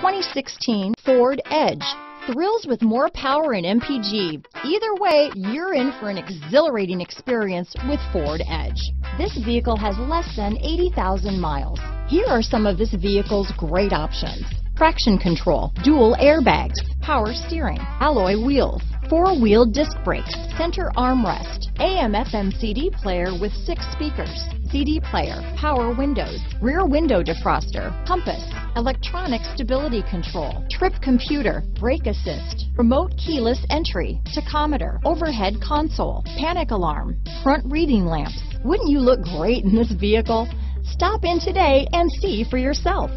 2016 Ford Edge. Thrills with more power and MPG. Either way, you're in for an exhilarating experience with Ford Edge. This vehicle has less than 80,000 miles. Here are some of this vehicle's great options. Traction control, dual airbags, power steering, alloy wheels, four-wheel disc brakes, center armrest, AM FM CD player with six speakers, CD player, power windows, rear window defroster, compass, electronic stability control, trip computer, brake assist, remote keyless entry, tachometer, overhead console, panic alarm, front reading lamps. Wouldn't you look great in this vehicle? Stop in today and see for yourself.